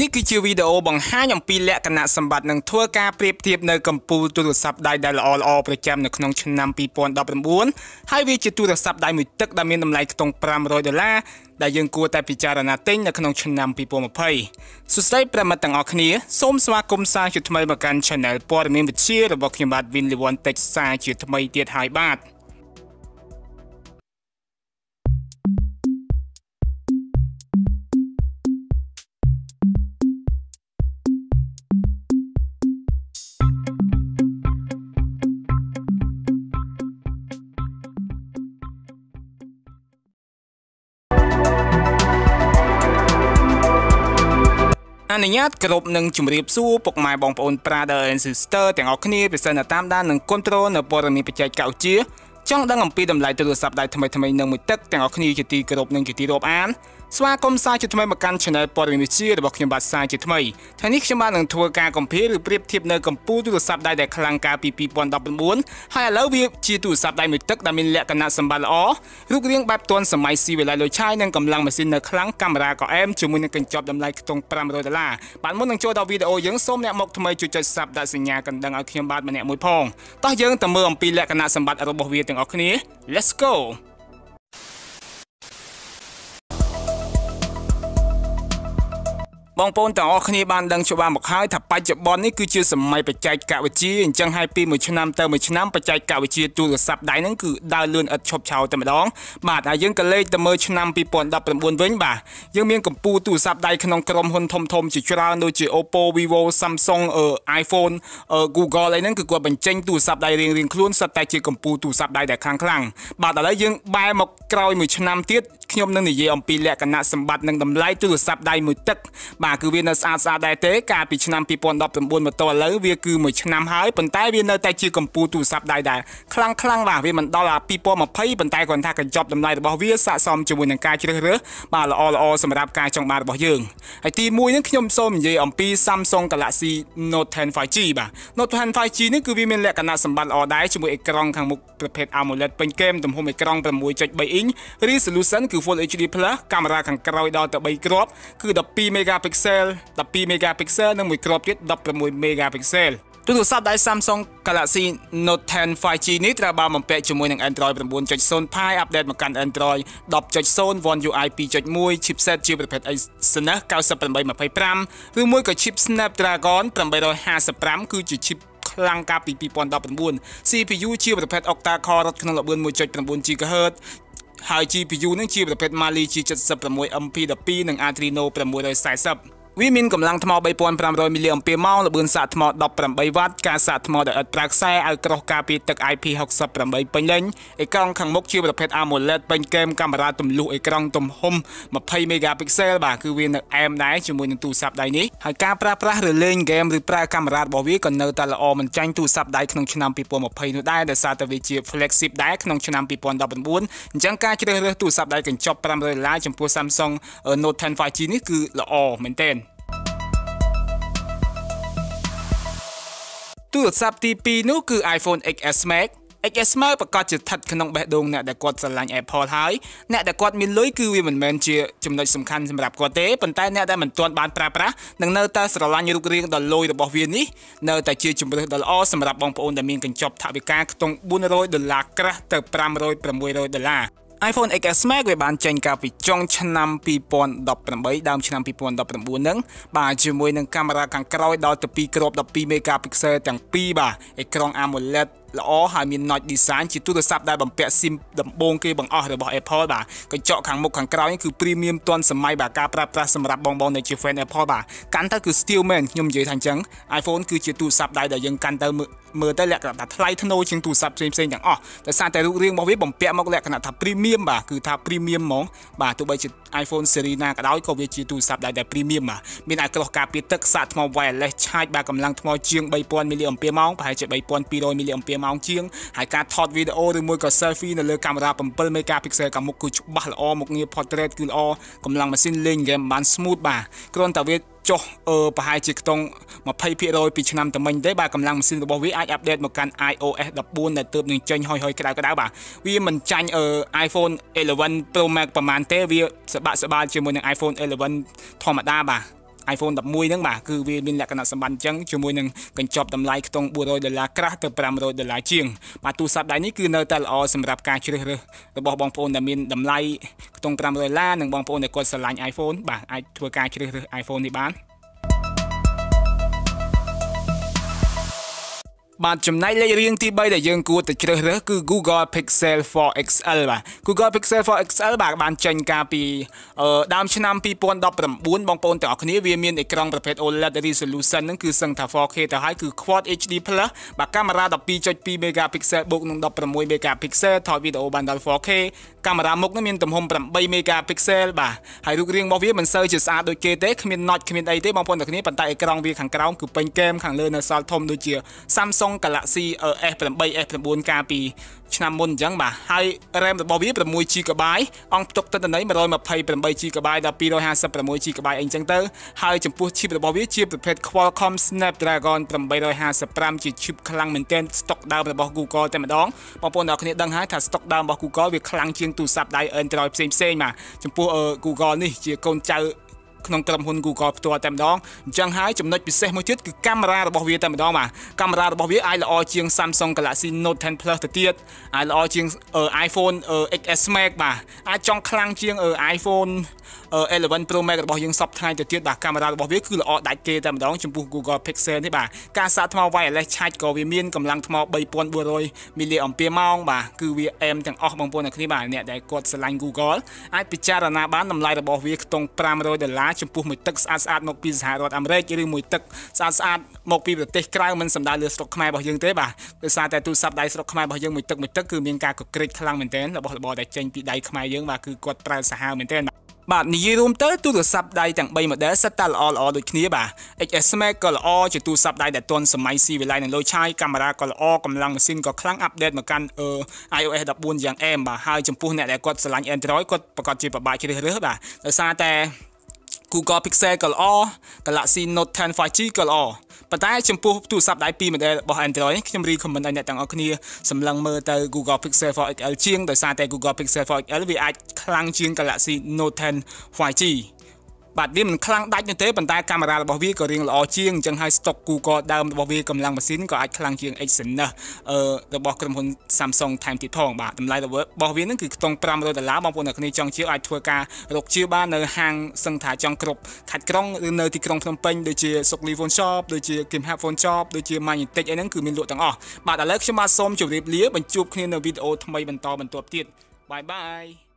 នេះគឺជាវីដេអូបង្ហាញអំពីលក្ខណៈសម្បត្តិនិងធ្វើការប្រៀបធៀបនៅកំពូលទូរស័ព្ទដៃដែលល្អល្អប្រចាំនៅក្នុងឆ្នាំ2019ហើយវាជាទូរស័ព្ទដៃមួយទឹកដែលមានតម្លៃខ្ទង់500ដុល្លារដែលយើងគួរតែពិចារណាទិញនៅក្នុងឆ្នាំ2020សួស្តីប្រិមត្តទាំងអស់គ្នាសូមស្វាគមន៍សាជាថ្មីមកកាន់ Channel ព័ត៌មានវិទ្យារបស់ខ្ញុំបាទ Win Lewon Tech សាជាថ្មីទៀតហើយបាទ អនុញ្ញាតគ្រប់នឹងជម្រាបសួរពុកម៉ែបងប្អូន Brother and Sister ទាំងអស់គ្នាពិសេសនៅតាមដាននិងគ្រប់គ្រងនៅព័ត៌មានបច្ចេកវិទ្យាចង់ដឹងអំពីតម្លៃទូរស័ព្ទដៃថ្មីថ្មីនឹងមួយទឹកទាំងអស់គ្នាជាទីគោរពនិងជាទីរាប់អាន ស្វាគមន៍សាជាថ្មីមកកាន់ Channel ព័ត៌មានវិទ្យារបស់ខ្ញុំបាទសាជាថ្មីថ្ងៃនេះខ្ញុំបាទនឹងធ្វើការកំភារឬប្រៀបធៀបនៅកម្ពុជាទូរស័ព្ទដៃដែលខ្លាំងកាលពី2019ហើយឥឡូវវាជាទូរស័ព្ទដៃមួយទឹកដែលមានលក្ខណៈសម្បត្តិល្អរូបរាងបែបទាន់សម័យស៊ីវិល័យលុយឆាយនិងកម្លាំងម៉ាស៊ីននៅខ្លាំងកាមេរ៉ាក៏អែមជាមួយនឹងកញ្ចប់តម្លៃខ្ទង់500ដុល្លារបាទមុននឹងចូលដល់វីដេអូយើងសូមអ្នកមកថ្មីជួយចុច Sub ដាក់សញ្ញាកណ្ដឹងឲ្យខ្ញុំបាទម្នាក់មួយផងតោះយើងទៅមើលអំពីលក្ខណៈសម្បត្តិរបស់វាទាំងអស់គ្នា Let's go បងប្អូនទាំងអស់គ្នាបានដឹងច្បាស់មកហើយថាបច្ចុប្បន្ននេះគឺជាសម័យបច្ចេកវិទ្យាអញ្ចឹងហើយពីមួយឆ្នាំទៅមួយឆ្នាំបច្ចេកវិទ្យាទូរស័ព្ទដៃហ្នឹងគឺដើរលឿនឥតឈប់ឆាវតែម្ដងបាទហើយយើងក៏លេខទៅមើលឆ្នាំ2019វិញបាទយើងមានកម្ពុជាទូរស័ព្ទដៃក្នុងក្រុមហ៊ុនធំធំជាច្រើនដូចជា Oppo Vivo Samsung iPhone Google អីហ្នឹងគឺគាត់បញ្ចេញទូរស័ព្ទដៃរៀងៗខ្លួនសិតតែជាកម្ពុជាទូរស័ព្ទដៃដែលខ្លាំងខ្លាំងបាទឥឡូវយើងបែរមកក្រោយមួយឆ្នាំទៀតខ្ញុំនឹងនិយាយអំពីលក្ខណៈសម្បត្តិនិងតម្លៃទូរស័ព្ទដៃមួយទឹកបាទគឺវានៅស្អាតស្អាតដែរទេកាលពីឆ្នាំ2019មកតឥឡូវវាគឺមួយឆ្នាំហើយប៉ុន្តែវានៅតែជាកម្ពុជាទូរស័ព្ទដៃដែរខ្លាំងខ្លាំងបាទវាមិនដល់2020ប៉ុន្តែគ្រាន់ថាកញ្ចប់តម្លៃរបស់វាស័ក្តិសមជាមួយនឹងការជ្រើសរើសបាទល្អល្អសម្រាប់ការចង់បានរបស់យើងហើយទី1នេះខ្ញុំសូមនិយាយអំពី Samsung Galaxy Note 10 5G បាទ Note 10 5G នេះគឺវាមានលក្ខណៈសម្បត្តិល្អដែរជាមួយអេក្រង់ខាងមុខប្រភេទ AMOLED ពេញគែមទំហំអេក្រង់6.3អ៊ីង Resolution គឺ Full HD+ កាមេរ៉ាខាងក្រោយដល់ទៅ3គ្រាប់គឺ12 megapixel 12 megapixel និងមួយគ្រាប់ទៀត16 megapixel ទូរស័ព្ទដៃ Samsung Galaxy Note 10 5G នេះត្រូវបានបំពាក់ជាមួយនឹង Android 9.0 Pie អាប់ដេតមកកាន់ Android 10.0 One UI 2.1 chipset ជាប្រភេទ Exynos 9825ឬមួយក៏ chip Snapdragon 855គឺជា chip ខ្លាំងកាលពី2019 CPU ជាប្រភេទ octa core រត់ក្នុងល្បឿន 1.9 GHz ហើយ GPU នឹងជាប្រភេទ Mali G76 MP12 និង Adreno 640 វាមានកម្លាំងថ្ម3500មីលីអ៊ំពែម៉ោងល្បឿនសាកថ្ម18វ៉ាត់ការសាកថ្មដោយឥតប្រើខ្សែឲ្យក្រោះការពារទឹក IP68 ពេញលេញអេក្រង់ខាងមុខជាប្រភេទ AMOLED ពេញគែមកាមេរ៉ាទម្លុះអេក្រង់ទំហំ20 megapixel បាទគឺវានៅអែមដែរជាមួយនឹងទូរស័ព្ទដៃនេះហើយការប្រើប្រាស់ឬលេងហ្គេមឬប្រើកាមេរ៉ារបស់វាក៏នៅតែល្អមិនចាញ់ទូរស័ព្ទដៃក្នុងឆ្នាំ2020នោះដែរដោយសារតែវាជា flagship ដែរក្នុងឆ្នាំ2019អញ្ចឹងការជ្រើសរើសទូរស័ព្ទដៃកញ្ចប់500ដុល្លារចំពោះ Samsung Note 10 5G នេះគឺល្អមែនទែន ទូរស័ព្ទទី2នោះគឺ iPhone XS Max XS Max ប្រកាសជាស្ថិតក្នុងបេះដូងអ្នកដែលគាត់ស្រឡាញ់ Apple ហើយអ្នកដែលគាត់មានលុយគឺវាមិនមែនជាចំណុចសំខាន់សម្រាប់គាត់ទេប៉ុន្តែអ្នកដែលមិនទាន់បានប្រើប្រាស់នឹងនៅតែស្រឡាញ់រូបរាងដ៏លយរបស់វានេះនៅតែជាជំរើសដ៏ល្អសម្រាប់បងប្អូនដែលមានកញ្ចប់ថវិកាខ្ទង់400ដុល្លារក្រាស់ទៅ500 600ដុល្លារ iPhone XS Max វាបានចេញកាលពីចុងឆ្នាំ2018ដើមឆ្នាំ2019ហ្នឹងបាទជាមួយនឹងកាមេរ៉ាខាងក្រោយដល់ទៅ2គ្រាប់12 megapixel ទាំងពីរបាទអេក្រង់ AMOLED ល្អហើយមាន notch design ជាទូរស័ព្ទដែលបំពាក់ SIM ដំបូងគេបង្អស់របស់ Apple បាទកញ្ចក់ខាងមុខខាងក្រោយគឺ premium ទាន់សម័យបាទការប្រើប្រាស់សម្រាប់បងបងដែលជា fan Apple បាទកាន់ទៅគឺ steel មែនខ្ញុំនិយាយថាអញ្ចឹង iPhone គឺជាទូរស័ព្ទដៃដែលយើងកាន់ទៅមើលទៅលក្ខណៈថាថ្លៃថ្នូរជាងទូរស័ព្ទផ្សេងផ្សេងទាំងអស់ដោយសារតែរូបរាងរបស់វាបំពាក់មកលក្ខណៈថា premium បាទគឺថា premium ហ្មងបាទទោះបីជា iPhone series ណាក៏ដោយក៏វាជាទូរស័ព្ទដៃដែល premium បាទមានអាចក្រោះការពារទឹកសាកថ្ម wireless charge បាទកម្លាំងថ្មជាង3000 mAh ប្រហែលជា3200 mAh ជាងហើយការថតវីដេអូឬមួយក៏ selfie នៅលើកាមេរ៉ា7 megapixel ខាងមុខគឺច្បាស់ល្អមុខងារ portrait គឺល្អកម្លាំងម៉ាស៊ីនលេងហ្គេមបាន smooth បាទគ្រាន់តែវាចុះអឺប្រហែលជាខ្ទង់20%ពីឆ្នាំតមិញទេបាទកម្លាំងម៉ាស៊ីនរបស់វាអាចអាប់ដេតមកកាន់ iOS 14ដែលទើបនឹងចេញហុយហុយក្តៅក្តៅបាទវាមិនចាញ់អឺ iPhone 11 Pro Max ប្រហែលទេវាសបាក់សបាលជាមួយនឹង iPhone 11ធម្មតាបាទ iPhone 11ហ្នឹងបាទគឺវាមានលក្ខណៈសម្បត្តិអញ្ចឹងជាមួយនឹងកញ្ចប់តម្លៃខ្ទង់400ដុល្លារក្រាស់ទៅ500ដុល្លារជាងបាទទូរស័ព្ទដៃនេះគឺនៅតែល្អសម្រាប់ការជ្រើសរើសរបស់បងប្អូនដែលមានតម្លៃខ្ទង់500ដុល្លារនិងបងប្អូនដែលគាត់ស្រឡាញ់ iPhone បាទអាចធ្វើការជ្រើសរើស iPhone នេះបាន បាទចំណែកលេខរៀងទី3ដែលយើងគួរតែជ្រើសរើសគឺ Google Pixel 4 XL បាទ Google Pixel 4 XL បាទបានចេញកាលពីដើមឆ្នាំ2019បងប្អូនទាំងអស់គ្នាវាមានអេក្រង់ប្រភេទ OLED resolution ហ្នឹងគឺសឹងថា 4K ទៅហើយគឺ Quad HD+ បាទកាមេរ៉ា12.2 megapixel បូកនឹង16 megapixel ថតវីដេអូបានដល់ 4K កាមេរ៉ាមុខនេះមានទំហំ8 megapixel បាទហើយរូបរាងរបស់វាមិនសូវជាស្អាតដូចគេទេគ្មាន notch គ្មានអីទេបងប្អូនទាំងគ្នាប៉ុន្តែអេក្រង់វាខាងក្រោមគឺពេញកែមខាងលើនៅសល់ធំដូចជា Samsung Samsung Galaxy S8 S9 កាលពីឆ្នាំមុនអញ្ចឹងបាទហើយ RAM របស់វា 6GB អង្គផ្ទុកទិន្នន័យ 128GB ដល់ 256GB អីអញ្ចឹងទៅហើយចំពោះ chip របស់វាជាប្រភេទ Qualcomm Snapdragon 855ជា chip ខ្លាំងមែនទែនស្តុកដើមរបស់ Google តែម្ដងបងប្អូនអ្នកគ្នាដឹងហើយថាស្តុកដើមរបស់ Google វាខ្លាំងជាងទូរស័ព្ទដៃ Android ផ្សេងផ្សេងបាទចំពោះ Google នេះជាកូនចៅ ក្នុងក្រុមហ៊ុន Google ផ្ទាល់តែម្ដងអញ្ចឹងហើយចំណុចពិសេសមួយទៀតគឺកាមេរ៉ារបស់វាតែម្ដងបាទកាមេរ៉ារបស់វាអាចល្អជាង Samsung Galaxy Note 10 Plus ទៅទៀតអាចល្អជាង iPhone XS Max បាទអាចចង់ខ្លាំងជាង iPhone 11 Pro Max របស់យើងសពថ្ងៃទៅទៀតបាទកាមេរ៉ារបស់វាគឺល្អដាច់គេតែម្ដងចំពោះ Google Pixel នេះបាទការសាកថ្ម wireless charge ក៏វាមានកម្លាំងថ្ម3400 mAh បាទគឺវាអែមទាំងអស់បងប្អូនអ្នកគ្នាបាទអ្នកដែលគាត់ស្រឡាញ់ Google អាចពិចារណាបានតម្លៃរបស់វាខ្ទង់500ដុល្លារចំពោះមួយទឹកស្អាតស្អាតមកពីសហរដ្ឋអាមេរិកឬមួយទឹកស្អាតស្អាតមកពីប្រទេសក្រៅមិនសំដៅលើស្រុកខ្មែររបស់យើងទេបាទដោយសារតែទូរស័ព្ទដៃស្រុកខ្មែររបស់យើងមួយទឹកមួយទឹកគឺមានការកក្រិចខ្លាំងមែនទែនរបស់របរដែលចេញពីដៃខ្មែរយើងបាទគឺគាត់ប្រើសាហាវមែនទែនបាទបាទនិយាយរួមទៅទូរស័ព្ទដៃទាំង3 model សិតតែល្អល្អដូចគ្នាបាទ XS Max ក៏ល្អជាទូរស័ព្ទដៃដែលទាន់សម័យស៊ីវិល័យនិងលុយឆាយកាមេរ៉ាក៏ល្អកម្លាំងម៉ាស៊ីនក៏ខ្លាំងអាប់ដេតមកកាន់ iOS 14យ៉ាងអែមបាទហើយចំពោះអ្នកដែលគាត់ស្រឡាញ់ Android គាត់ប្រកាសជាពិបាកជ្រើសរើសបាទដោយសារតែ Google Pixel ក៏ល្អ Galaxy Note 10 5G ក៏ល្អប៉ុន្តែចំពោះទូរស័ព្ទដៃ2 model របស់ Android ខ្ញុំ recommend ឲ្យអ្នកទាំងអស់គ្នាសម្លឹងមើលទៅ Google Pixel 4 XL ជាងដោយសារតែ Google Pixel 4 XL វាអាចខ្លាំងជាង Galaxy Note 10 5G បាទវាមិនខ្លាំងដាច់នោះទេប៉ុន្តែកាមេរ៉ារបស់វាក៏រៀងល្អជាងអញ្ចឹងហើយស្តុក Google ដើមរបស់វាកម្លាំងម៉ាស៊ីនក៏អាចខ្លាំងជាង Exynos អឺរបស់ក្រុមហ៊ុន Samsung ថែមទៀតផងបាទតម្លៃរបស់វានឹងគឺខ្ទង់500ដុល្លារបងប្អូនអ្នកគ្នាចង់ជាអាចធ្វើការរកជាបាននៅហាងសឹងថាចង់គ្រប់ខេត្តក្រុងឬនៅទីក្រុងភ្នំពេញដូចជា Sokli Phone Shop ដូចជា Kim Hub Phone Shop ដូចជា Magnetic អីហ្នឹងគឺមានលក់ទាំងអស់បាទឥឡូវខ្ញុំបាទសូមជម្រាបលាបញ្ជួបគ្នានៅវីដេអូថ្មីបន្តបន្ទាប់ទៀតបាយបាយ